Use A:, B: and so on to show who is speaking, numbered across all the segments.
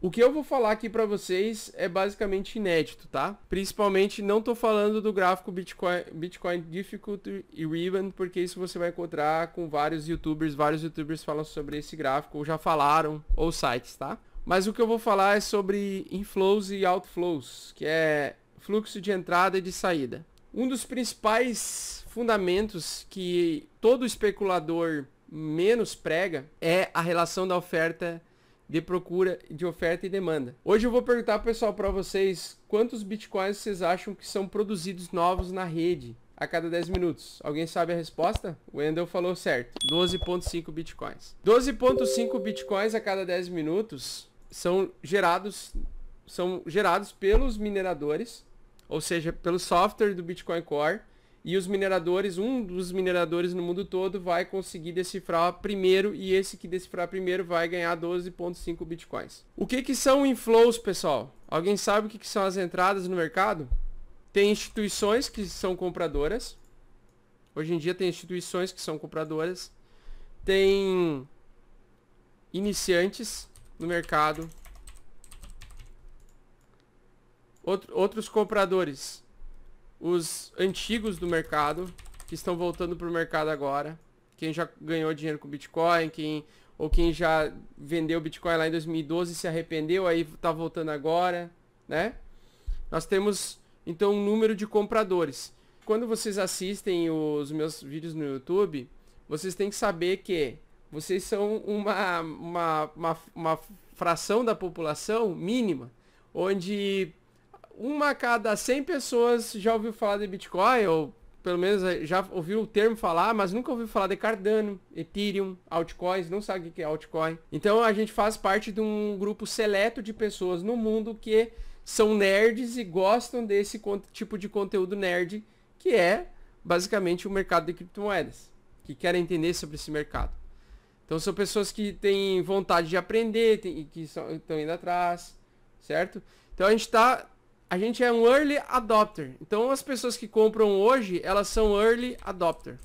A: O que eu vou falar aqui para vocês é basicamente inédito, tá? Principalmente não tô falando do gráfico Bitcoin, Bitcoin Difficulty e Ribbon, porque isso você vai encontrar com vários youtubers, vários youtubers falam sobre esse gráfico, ou já falaram, ou sites, tá? Mas o que eu vou falar é sobre inflows e outflows, que é fluxo de entrada e de saída. Um dos principais fundamentos que todo especulador menos prega é a relação da oferta de procura, de oferta e demanda. Hoje eu vou perguntar, pessoal, para vocês quantos bitcoins vocês acham que são produzidos novos na rede a cada 10 minutos. Alguém sabe a resposta? O Wendel falou certo. 12.5 bitcoins. 12.5 bitcoins a cada 10 minutos são gerados são gerados pelos mineradores, ou seja, pelo software do Bitcoin Core e os mineradores, um dos mineradores no mundo todo vai conseguir decifrar primeiro e esse que decifrar primeiro vai ganhar 12.5 bitcoins. O que que são inflows, pessoal? Alguém sabe o que, que são as entradas no mercado? Tem instituições que são compradoras. Hoje em dia tem instituições que são compradoras. Tem iniciantes no mercado. Outro, outros compradores os antigos do mercado, que estão voltando para o mercado agora. Quem já ganhou dinheiro com Bitcoin, quem ou quem já vendeu Bitcoin lá em 2012 e se arrependeu, aí está voltando agora, né? Nós temos então um número de compradores. Quando vocês assistem os meus vídeos no YouTube, vocês têm que saber que vocês são uma, uma, uma, uma fração da população mínima, onde uma a cada 100 pessoas já ouviu falar de Bitcoin, ou pelo menos eh, já ouviu o termo falar, mas nunca ouviu falar de Cardano, Ethereum, altcoins, não sabe o que é altcoin. Então a gente faz parte de um grupo seleto de pessoas no mundo que são nerds e gostam desse tipo de conteúdo nerd, que é basicamente o mercado de criptomoedas, que querem entender sobre esse mercado. Então são pessoas que têm vontade de aprender e que estão indo atrás, certo? Então a gente está a gente é um early adopter. Então as pessoas que compram hoje, elas são early adopter.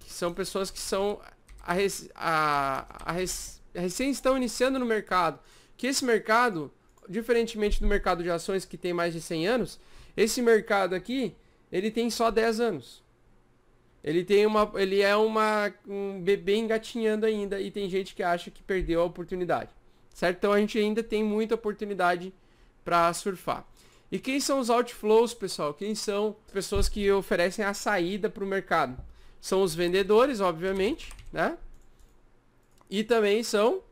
A: Que são pessoas que são a, a, a, a recém estão iniciando no mercado. Que esse mercado, diferentemente do mercado de ações que tem mais de 100 anos, esse mercado aqui, ele tem só 10 anos. Ele tem uma, ele é uma um bebê engatinhando ainda e tem gente que acha que perdeu a oportunidade. Certo? Então a gente ainda tem muita oportunidade para surfar. E quem são os outflows, pessoal? Quem são pessoas que oferecem a saída para o mercado? São os vendedores, obviamente, né? E também são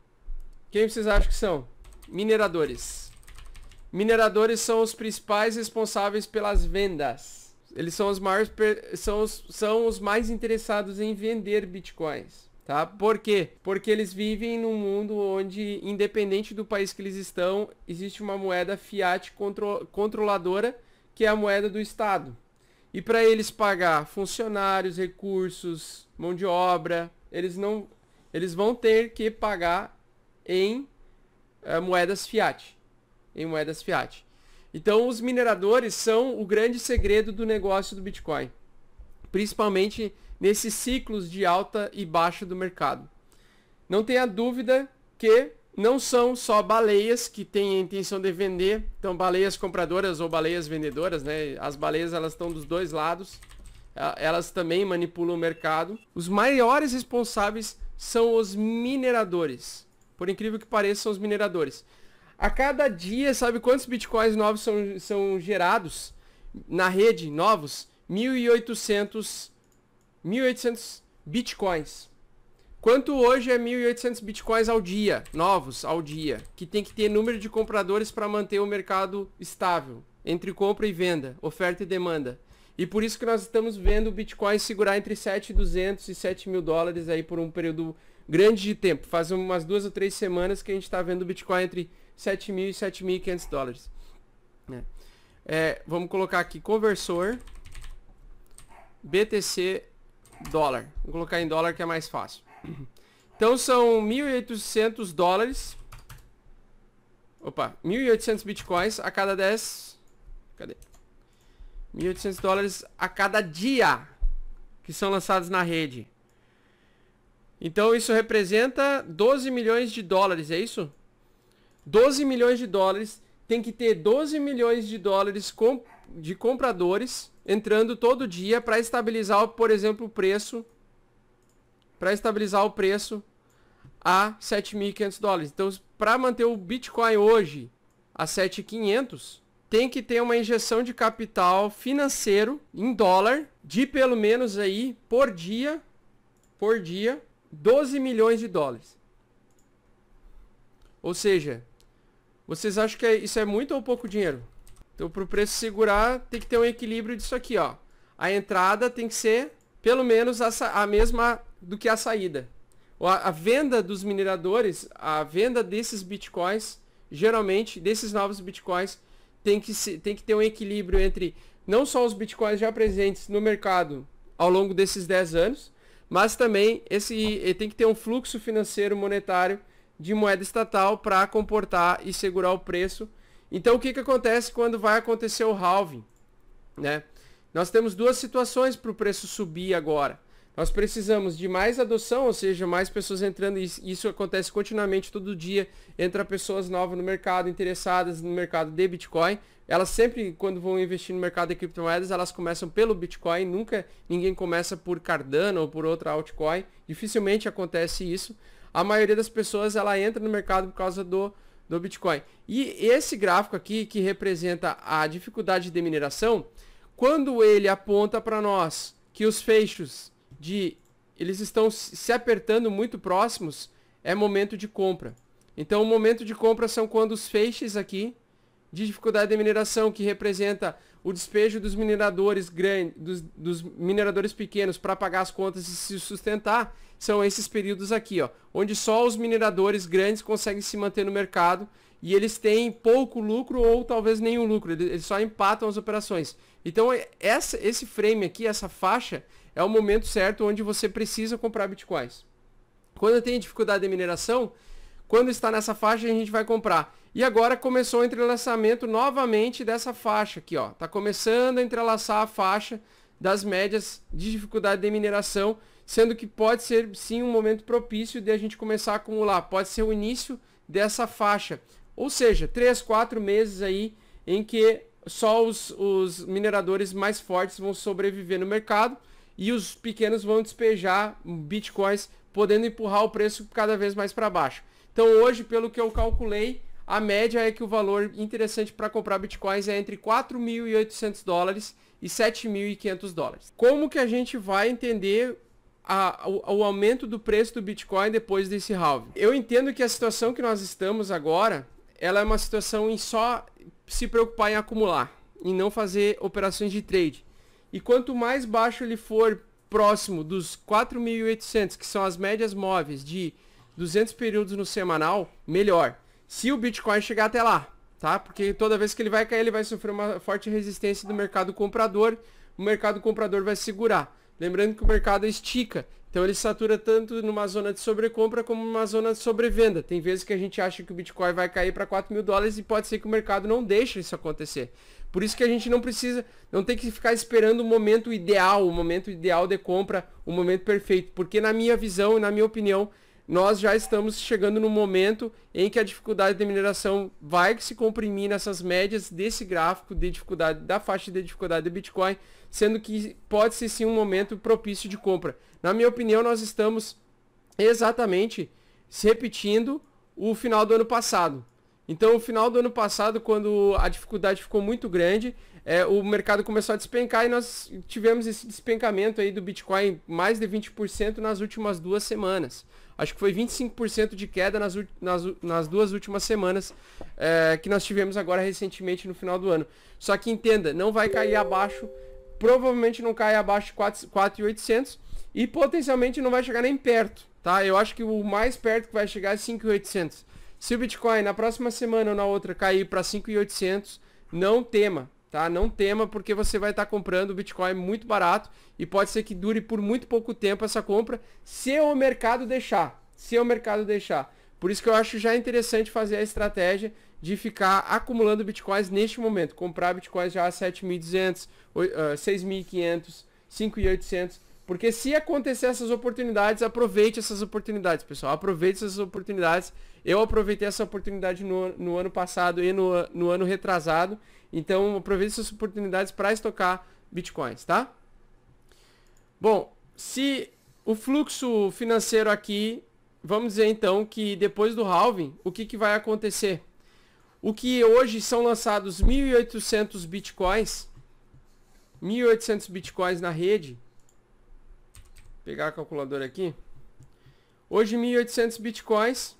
A: quem vocês acham que são? Mineradores. Mineradores são os principais responsáveis pelas vendas. Eles são os maiores são os, são os mais interessados em vender bitcoins. Tá? Por quê? Porque eles vivem num mundo onde, independente do país que eles estão, existe uma moeda fiat contro controladora, que é a moeda do Estado. E para eles pagar funcionários, recursos, mão de obra, eles não eles vão ter que pagar em uh, moedas fiat, em moedas fiat. Então os mineradores são o grande segredo do negócio do Bitcoin, principalmente nesses ciclos de alta e baixa do mercado. Não tenha dúvida que não são só baleias que têm a intenção de vender, então baleias compradoras ou baleias vendedoras, né? As baleias elas estão dos dois lados. Elas também manipulam o mercado. Os maiores responsáveis são os mineradores. Por incrível que pareça, são os mineradores. A cada dia, sabe quantos bitcoins novos são, são gerados na rede, novos? 1.800 1.800 bitcoins. Quanto hoje é 1.800 bitcoins ao dia, novos ao dia, que tem que ter número de compradores para manter o mercado estável, entre compra e venda, oferta e demanda. E por isso que nós estamos vendo o Bitcoin segurar entre 7.200 e 7 mil dólares aí por um período grande de tempo. Faz umas duas ou três semanas que a gente está vendo o Bitcoin entre 7 mil e 7.500 dólares. É. É, vamos colocar aqui conversor BTC dólar. Vou colocar em dólar que é mais fácil. Então são 1.800 dólares. Opa, 1.800 bitcoins a cada 10. Cadê? 1.800 dólares a cada dia que são lançados na rede. Então isso representa 12 milhões de dólares, é isso? 12 milhões de dólares, tem que ter 12 milhões de dólares de compradores entrando todo dia para estabilizar, por exemplo, o preço para estabilizar o preço a 7.500 dólares. Então, para manter o Bitcoin hoje a 7.500, tem que ter uma injeção de capital financeiro em dólar de pelo menos aí por dia, por dia, 12 milhões de dólares. Ou seja, vocês acham que isso é muito ou pouco dinheiro? Então, para o preço segurar, tem que ter um equilíbrio disso aqui, ó. A entrada tem que ser pelo menos a, a mesma do que a saída. A, a venda dos mineradores, a venda desses bitcoins, geralmente, desses novos bitcoins, tem que, se, tem que ter um equilíbrio entre não só os bitcoins já presentes no mercado ao longo desses 10 anos, mas também esse tem que ter um fluxo financeiro monetário de moeda estatal para comportar e segurar o preço. Então o que, que acontece quando vai acontecer o halving? Né? Nós temos duas situações para o preço subir agora. Nós precisamos de mais adoção, ou seja, mais pessoas entrando, e isso acontece continuamente todo dia, entra pessoas novas no mercado, interessadas no mercado de Bitcoin. Elas sempre, quando vão investir no mercado de criptomoedas, elas começam pelo Bitcoin, nunca ninguém começa por Cardano ou por outra altcoin. Dificilmente acontece isso. A maioria das pessoas, ela entra no mercado por causa do, do Bitcoin. E esse gráfico aqui, que representa a dificuldade de mineração, quando ele aponta para nós que os fechos de eles estão se apertando muito próximos, é momento de compra. Então, o momento de compra são quando os feixes aqui de dificuldade de mineração, que representa o despejo dos mineradores grandes, dos, dos mineradores pequenos para pagar as contas e se sustentar, são esses períodos aqui, ó, onde só os mineradores grandes conseguem se manter no mercado e eles têm pouco lucro ou talvez nenhum lucro, eles só empatam as operações. Então, essa, esse frame aqui, essa faixa, é o momento certo onde você precisa comprar bitcoins. Quando tem dificuldade de mineração, quando está nessa faixa a gente vai comprar. E agora começou o entrelaçamento novamente dessa faixa aqui, ó. Tá começando a entrelaçar a faixa das médias de dificuldade de mineração, sendo que pode ser sim um momento propício de a gente começar a acumular. Pode ser o início dessa faixa. Ou seja, 3, 4 meses aí em que só os, os mineradores mais fortes vão sobreviver no mercado e os pequenos vão despejar bitcoins, podendo empurrar o preço cada vez mais para baixo. Então hoje, pelo que eu calculei, a média é que o valor interessante para comprar bitcoins é entre 4.800 dólares e 7.500 dólares. Como que a gente vai entender a, o, aumento do preço do Bitcoin depois desse halving? Eu entendo que a situação que nós estamos agora, ela é uma situação em só se preocupar em acumular, em não fazer operações de trade. E quanto mais baixo ele for próximo dos 4.800, que são as médias móveis de 200 períodos no semanal, melhor. Se o Bitcoin chegar até lá, tá? Porque toda vez que ele vai cair, ele vai sofrer uma forte resistência do mercado comprador. O mercado comprador vai segurar. Lembrando que o mercado estica. Então ele satura tanto numa zona de sobrecompra como numa zona de sobrevenda. Tem vezes que a gente acha que o Bitcoin vai cair para 4 mil dólares e pode ser que o mercado não deixe isso acontecer. Por isso que a gente não precisa, não tem que ficar esperando o momento ideal, o momento ideal de compra, o momento perfeito. Porque na minha visão e na minha opinião, nós já estamos chegando no momento em que a dificuldade de mineração vai se comprimir nessas médias desse gráfico de dificuldade, da faixa de dificuldade de Bitcoin, sendo que pode ser sim um momento propício de compra. Na minha opinião, nós estamos exatamente se repetindo o final do ano passado. Então, no final do ano passado, quando a dificuldade ficou muito grande, é, o mercado começou a despencar e nós tivemos esse despencamento aí do Bitcoin mais de 20% nas últimas duas semanas. Acho que foi 25% de queda nas, nas, nas, duas últimas semanas é, que nós tivemos agora recentemente no final do ano. Só que entenda, não vai cair abaixo, provavelmente não cai abaixo de 4.800 e potencialmente não vai chegar nem perto, tá? Eu acho que o mais perto que vai chegar é 5.800. Se o Bitcoin na próxima semana ou na outra cair para 5.800, não tema, tá? Não tema porque você vai estar tá comprando o Bitcoin muito barato e pode ser que dure por muito pouco tempo essa compra, se o mercado deixar, se o mercado deixar. Por isso que eu acho já interessante fazer a estratégia de ficar acumulando Bitcoins neste momento, comprar Bitcoins já a 7.200, 6.500, 5.800 Porque se acontecer essas oportunidades, aproveite essas oportunidades, pessoal. Aproveite essas oportunidades. Eu aproveitei essa oportunidade no, no ano passado e no, no ano retrasado. Então, aproveite essas oportunidades para estocar bitcoins, tá? Bom, se o fluxo financeiro aqui, vamos dizer então que depois do halving, o que, que vai acontecer? O que hoje são lançados 1.800 bitcoins, 1.800 bitcoins na rede, pegar a calculadora aqui. Hoje 1.800 bitcoins.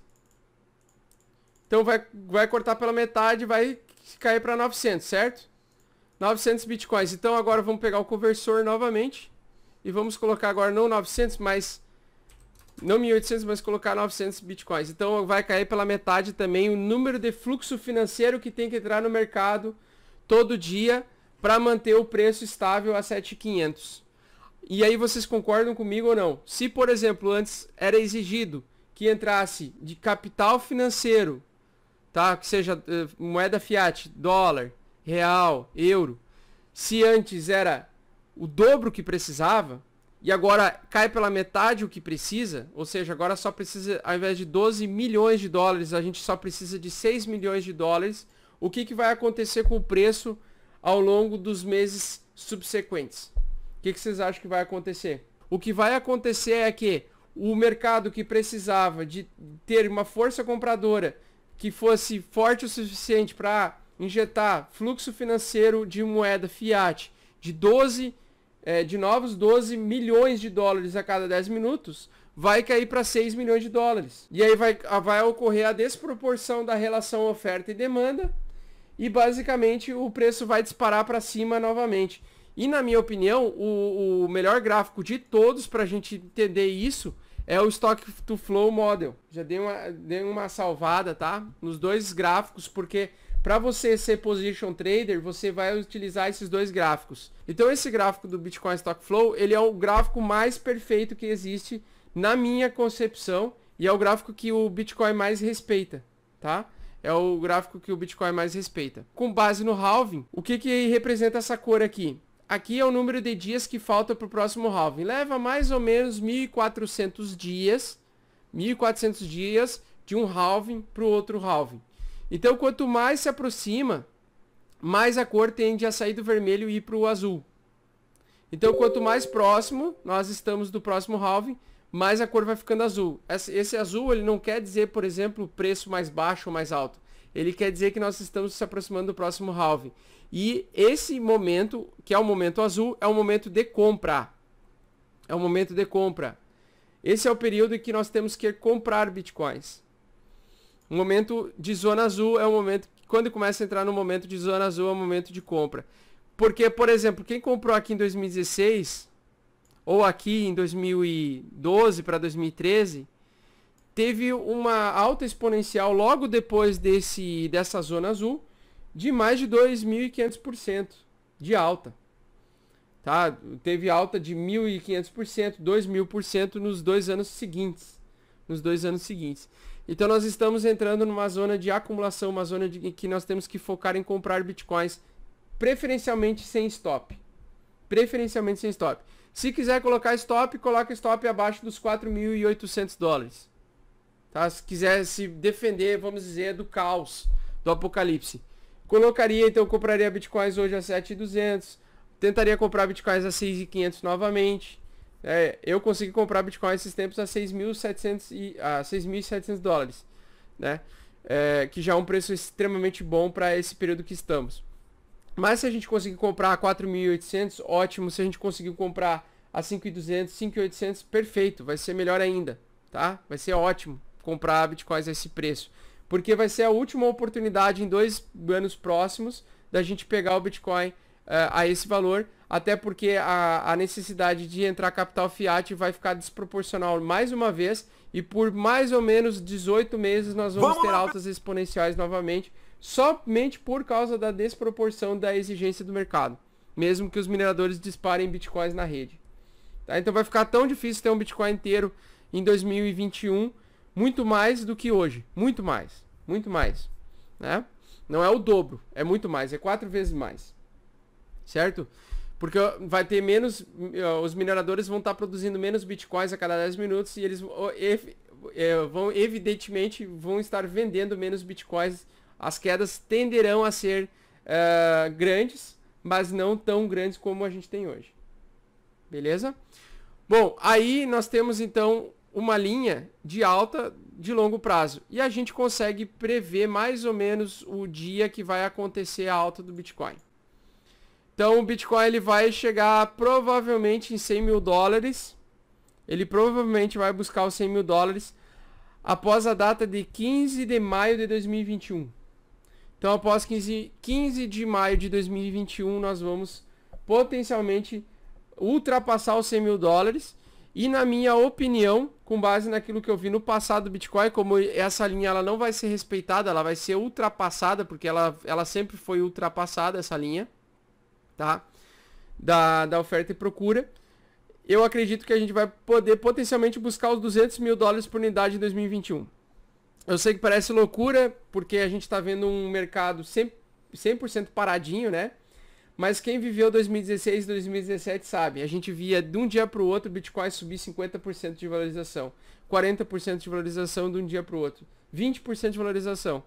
A: Então vai, vai cortar pela metade, vai cair para 900, certo? 900 bitcoins. Então agora vamos pegar o conversor novamente e vamos colocar agora não 900, mas não 1.800, mas colocar 900 bitcoins. Então vai cair pela metade também o número de fluxo financeiro que tem que entrar no mercado todo dia para manter o preço estável a 7.500. E aí vocês concordam comigo ou não? Se, por exemplo, antes era exigido que entrasse de capital financeiro, tá? Que seja uh, moeda fiat, dólar, real, euro. Se antes era o dobro que precisava e agora cai pela metade o que precisa, ou seja, agora só precisa, ao invés de 12 milhões de dólares, a gente só precisa de 6 milhões de dólares. O que, que vai acontecer com o preço ao longo dos meses subsequentes? Que, que vocês acham que vai acontecer? O que vai acontecer é que o mercado que precisava de ter uma força compradora que fosse forte o suficiente para injetar fluxo financeiro de moeda fiat de 12 é, de novos 12 milhões de dólares a cada 10 minutos, vai cair para 6 milhões de dólares. E aí vai, vai ocorrer a desproporção da relação oferta e demanda e basicamente o preço vai disparar para cima novamente. E na minha opinião, o, o melhor gráfico de todos para a gente entender isso é o Stock to Flow Model. Já dei uma, dei uma salvada, tá? Nos dois gráficos, porque para você ser position trader, você vai utilizar esses dois gráficos. Então esse gráfico do Bitcoin Stock Flow, ele é o gráfico mais perfeito que existe na minha concepção e é o gráfico que o Bitcoin mais respeita, tá? É o gráfico que o Bitcoin mais respeita. Com base no halving, o que que representa essa cor aqui? Aqui é o número de dias que falta para o próximo halving. Leva mais ou menos 1.400 dias, 1.400 dias de um halving para o outro halving. Então, quanto mais se aproxima, mais a cor tende a sair do vermelho e ir para o azul. Então, quanto mais próximo nós estamos do próximo halving, mais a cor vai ficando azul. Esse azul ele não quer dizer, por exemplo, preço mais baixo ou mais alto. Ele quer dizer que nós estamos se aproximando do próximo halving. E esse momento, que é o momento azul, é o momento de compra. É o momento de compra. Esse é o período em que nós temos que comprar bitcoins. O momento de zona azul é o momento quando começa a entrar no momento de zona azul é o momento de compra. Porque, por exemplo, quem comprou aqui em 2016 ou aqui em 2012 para 2013 teve uma alta exponencial logo depois desse dessa zona azul de mais de 2.500% de alta. Tá? Teve alta de 1.500%, 2.000% nos dois anos seguintes. Nos dois anos seguintes. Então nós estamos entrando numa zona de acumulação, uma zona de que nós temos que focar em comprar bitcoins preferencialmente sem stop. Preferencialmente sem stop. Se quiser colocar stop, coloca stop abaixo dos 4.800 dólares. Tá? Se quiser se defender, vamos dizer, do caos, do apocalipse. Colocaria, então, compraria bitcoins hoje a 7,200. Tentaria comprar bitcoins a 6,500 novamente. É, eu consegui comprar bitcoins esses tempos a 6.700 e a 6.700 dólares, né? É, que já é um preço extremamente bom para esse período que estamos. Mas se a gente conseguir comprar a 4.800, ótimo. Se a gente conseguir comprar a 5.200, 5.800, perfeito. Vai ser melhor ainda, tá? Vai ser ótimo comprar bitcoins a esse preço. Porque vai ser a última oportunidade em dois anos próximos da gente pegar o Bitcoin uh, a esse valor, até porque a, a necessidade de entrar capital fiat vai ficar desproporcional mais uma vez e por mais ou menos 18 meses nós vamos, vamos ter lá. altas exponenciais novamente, somente por causa da desproporção da exigência do mercado, mesmo que os mineradores disparem bitcoins na rede. Tá? Então vai ficar tão difícil ter um Bitcoin inteiro em 2021 muito mais do que hoje. Muito mais. Muito mais. Né? Não é o dobro. É muito mais. É quatro vezes mais. Certo? Porque vai ter menos. Os mineradores vão estar produzindo menos bitcoins a cada 10 minutos e eles é, vão, evidentemente, vão estar vendendo menos bitcoins. As quedas tenderão a ser uh, grandes, mas não tão grandes como a gente tem hoje. Beleza? Bom, aí nós temos então uma linha de alta de longo prazo. E a gente consegue prever mais ou menos o dia que vai acontecer a alta do Bitcoin. Então o Bitcoin ele vai chegar provavelmente em 100 mil dólares. Ele provavelmente vai buscar os 100 mil dólares após a data de 15 de maio de 2021. Então após 15, 15 de maio de 2021 nós vamos potencialmente ultrapassar os 100 mil dólares. E na minha opinião, com base naquilo que eu vi no passado do Bitcoin, como essa linha ela não vai ser respeitada, ela vai ser ultrapassada, porque ela, ela sempre foi ultrapassada, essa linha tá? Da, da oferta e procura. Eu acredito que a gente vai poder potencialmente buscar os 200 mil dólares por unidade em 2021. Eu sei que parece loucura, porque a gente está vendo um mercado 100%, 100 paradinho, né? Mas quem viveu 2016 e 2017 sabe, a gente via de um dia para o outro o Bitcoin subir 50% de valorização, 40% de valorização de um dia para o outro, 20% de valorização.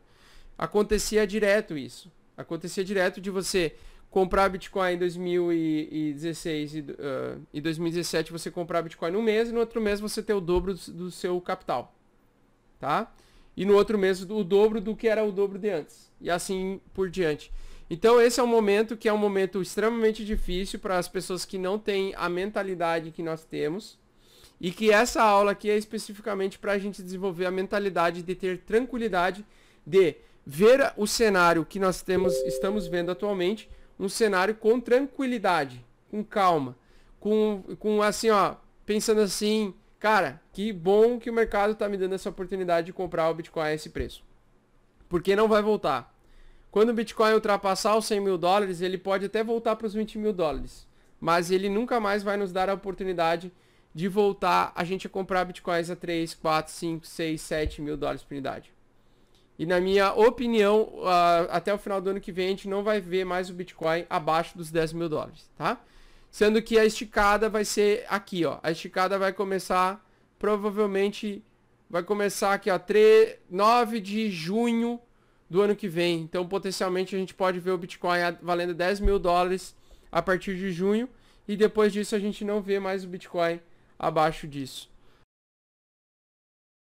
A: Acontecia direto isso. Acontecia direto de você comprar Bitcoin em 2016 e, uh, e 2017 você comprar Bitcoin no mês e no outro mês você ter o dobro do, do, seu capital. Tá? E no outro mês o dobro do que era o dobro de antes. E assim por diante. Então esse é um momento que é um momento extremamente difícil para as pessoas que não têm a mentalidade que nós temos. E que essa aula aqui é especificamente para a gente desenvolver a mentalidade de ter tranquilidade de ver o cenário que nós temos, estamos vendo atualmente um cenário com tranquilidade, com calma, com, com assim, ó, pensando assim, cara, que bom que o mercado está me dando essa oportunidade de comprar o Bitcoin a esse preço. Porque não vai voltar. Quando o Bitcoin ultrapassar os 100 mil dólares, ele pode até voltar para os 20 mil dólares. Mas ele nunca mais vai nos dar a oportunidade de voltar a gente a comprar Bitcoins a 3, 4, 5, 6, 7 mil dólares por unidade. E na minha opinião, uh, até o final do ano que vem a gente não vai ver mais o Bitcoin abaixo dos 10 mil dólares, tá? Sendo que a esticada vai ser aqui, ó. A esticada vai começar, provavelmente, vai começar aqui, ó, 3, 9 de junho do ano que vem. Então, potencialmente, a gente pode ver o Bitcoin valendo 10 mil dólares a partir de junho. E depois disso, a gente não vê mais o Bitcoin abaixo disso.